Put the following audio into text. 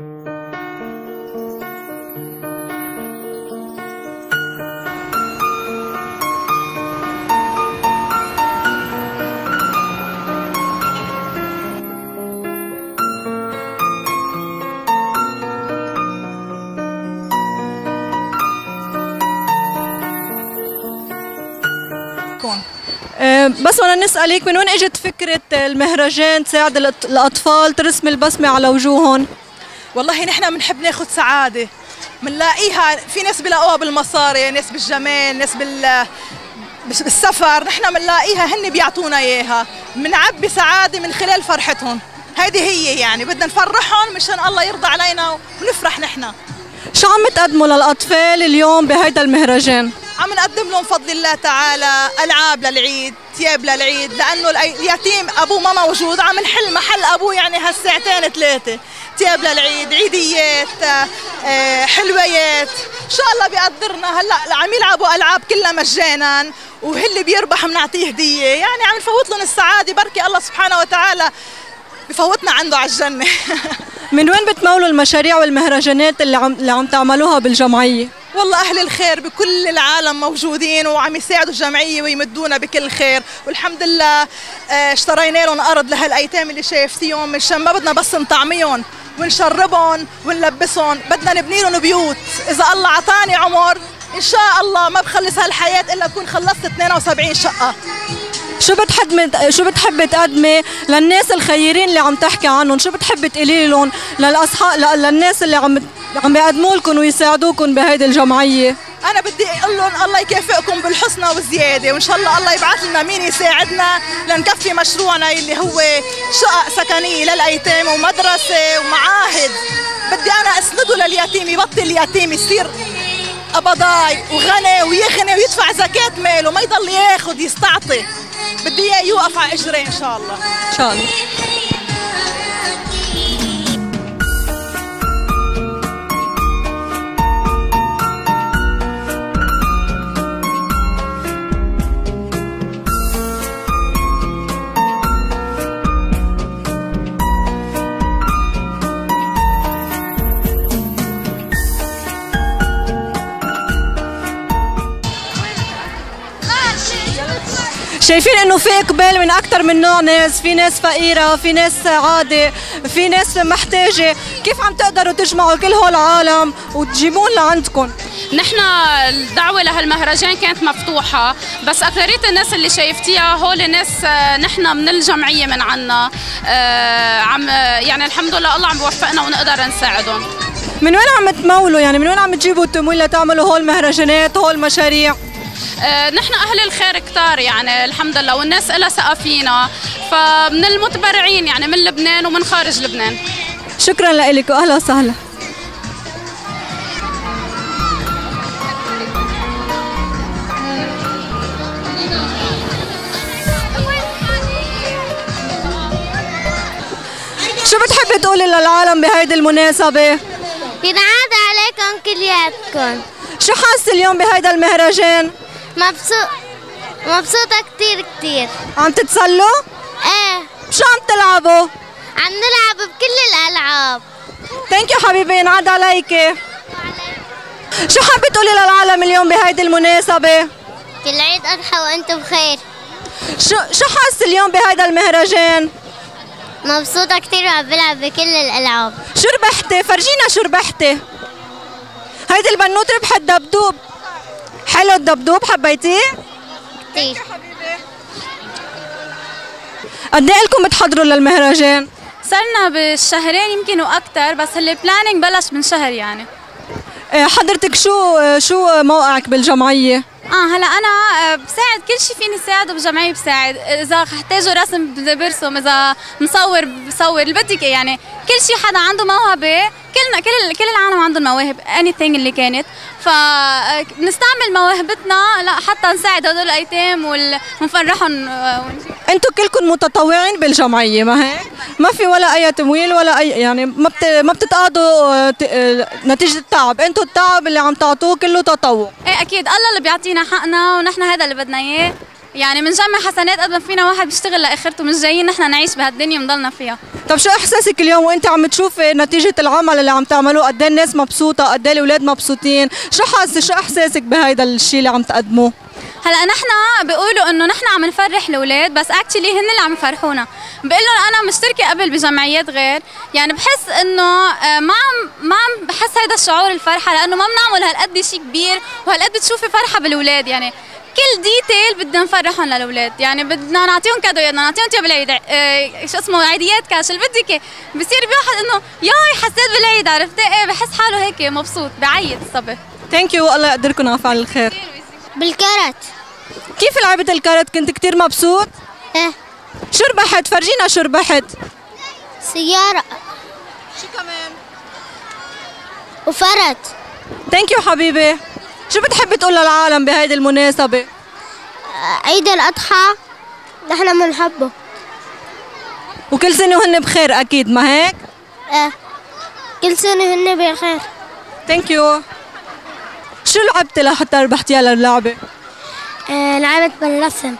أه، بس بدنا نسألك من وين إجت فكرة المهرجان تساعد الأطفال ترسم البسمة على وجوههم؟ والله نحن بنحب ناخذ سعادة بنلاقيها في ناس بلاقوها بالمصاري ناس بالجمال ناس بال بالسفر نحن بنلاقيها هن بيعطونا إياها بنعبي سعادة من خلال فرحتهم هذه هي يعني بدنا نفرحهم مشان الله يرضى علينا ونفرح نحن شو عم تقدموا للأطفال اليوم بهيدا المهرجان؟ عم نقدم لهم فضل الله تعالى ألعاب للعيد ثياب للعيد لأنه اليتيم أبوه ما موجود عم نحل محل أبوه يعني هالساعتين ثلاثة ثياب للعيد عيديات آه، حلويات. إن شاء الله بيقدرنا هلا عم يلعبوا ألعاب كلها مجانا واللي بيربح بنعطيه هدية. يعني عم نفوت لهم السعادة بركي الله سبحانه وتعالى بفوتنا عنده على الجنة. من وين بتمولوا المشاريع والمهرجانات اللي عم اللي عم تعملوها بالجمعية؟ والله أهل الخير بكل العالم موجودين وعم يساعدوا الجمعية ويمدونا بكل خير. والحمد لله آه، اشترينا لهم أرض لهالأيتام اللي شايفتيهم مشان ما بدنا بس نطعميهم. ونشربهم ونلبسهم. بدنا نبني لهم بيوت. إذا الله عطاني عمر إن شاء الله ما بخلص هالحياة إلا أكون خلصت 72 شقة. شو بتحب شو بتحبي تقدمي للناس الخيرين اللي عم تحكي عنهم؟ شو بتحبي تقولي لهم للاصحاب للناس اللي عم عم بيقدموا لكم ويساعدوكم بهيدي الجمعية؟ أنا بدي أقول لهم الله يكافئكم بالحسنى والزيادة وإن شاء الله الله يبعث لنا مين يساعدنا لنكفي مشروعنا اللي هو شقق سكنية للأيتام ومدرسة ومعاهد. بدي أنا اسنده لليتيم يبطل يتيم يصير قبضاي وغني ويغني ويدفع زكاة ماله ما يضل ياخذ يستعطي. بدي إياه يوقف على إجري إن شاء الله. إن شاء الله. شايفين إنه في إقبال من أكثر من نوع ناس. في ناس فقيرة في ناس عادي في ناس محتاجة. كيف عم تقدروا تجمعوا كل هول العالم وتجيبون لعندكم نحن الدعوة لهالمهرجان كانت مفتوحة بس أكثرية الناس اللي شايفتيها هول ناس آه، نحن من الجمعية من عنا آه، عم يعني الحمد لله الله عم بوفقنا ونقدر نساعدهم. من وين عم تمولوا؟ يعني من وين عم تجيبوا التمويل لتعملوا هول المهرجانات هول المشاريع آه، نحن أهل الخير كتار يعني الحمد لله والناس لها ثقة فينا فمن المتبرعين يعني من لبنان ومن خارج لبنان شكرا لك واهلا وسهلا شو بتحبي تقولي للعالم بهيدي المناسبة؟ ينعاد عليكم كلياتكم شو حاسة اليوم بهيدا المهرجان؟ مبسوط مبسوطة كتير كتير عم تتسلوا؟ إيه شو عم تلعبوا؟ عم نلعب بكل الألعاب thank you حبيبي ينعاد عليكي شو حابة تقولي للعالم اليوم بهيدي المناسبة؟ كل عيد أضحى وأنتم بخير شو شو حاسة اليوم بهيدا المهرجان؟ مبسوطة كتير وعم بلعب بكل الألعاب شو ربحتي؟ فرجينا شو ربحتي هيدي البنوت ربحت دبدوب حلو الدبدوب حبيتيه؟ كتير قد إيه لكم بتحضروا للمهرجان؟ صرنا بالشهرين يمكن وأكثر بس ال planning بلش من شهر يعني إيه، حضرتك شو شو موقعك بالجمعية؟ آه هلا أنا آه، بساعد كل شيء فيني ساعده بالجمعيه بساعد إذا احتاجوا رسم برسم إذا مصور بصور اللي بدك يعني كل شيء حدا عنده موهبة كلنا كل كل العالم عندهم مواهب اني ثينج اللي كانت. فنستعمل مواهبتنا لا حتى نساعد هدول الأيتام ونفرحهم آه، أنتم كلكم متطوعين بالجمعية ما هيك؟ ما في ولا أي تمويل ولا اي يعني ما بت ما بتتقاضوا آه، نتيجة التعب، أنتم التعب اللي عم تعطوه كله تطوع. إيه أكيد. الله اللي بيعطينا حقنا ونحن هذا اللي بدنا إياه. يعني بنجمع حسنات قد ما فينا واحد بيشتغل لآخرته مش جايين نحن نعيش بهالدنيا ونضلنا فيها. طب شو إحساسك اليوم وأنت عم تشوفي نتيجة العمل اللي عم تعملوه؟ قد إيه الناس مبسوطة؟ قد إيه الأولاد مبسوطين؟ شو حاسه شو إحساسك بهيدا الشيء اللي عم تقدموه؟ هلا نحن بيقولوا إنه نحن عم نفرح الأولاد بس actually هن اللي عم يفرحونا. بقول لهم أنا مشتركة قبل بجمعيات غير يعني بحس إنه آه، ما عم ما عم بحس هيدا الشعور الفرحة لأنه ما بنعمل هالقد شيء كبير وهالقد بتشوفي فرحة بالأولاد يعني كل detail بدنا نفرحهم للأولاد. يعني بدنا نعطيهم cadeau بدنا نعطيهم تياب العيد. آه شو اسمه عيديات كاش. اللي بدك إياه. بصير بواحد إنه ياي حسيت بالعيد عرفتي إيه بحس حاله هيك مبسوط بعيد الصبح. thank you الله يقدركم على فعل الخير. بال kart كيف لعبة ال kart كنت كتير مبسوط؟ إيه. شو ربحت فرجينا شو ربحت سيارة. شو كمان؟ وفرت. thank you حبيبي. شو بتحب تقول للعالم بهيدي المناسبة؟ عيد الأضحى نحن بنحبه. وكل سنة وهن بخير أكيد ما هيك؟ إيه. كل سنة هن بخير. ثانك يو شو لعبتي لحتى ربحتيها للعبة؟ آه لعبت بالرسم.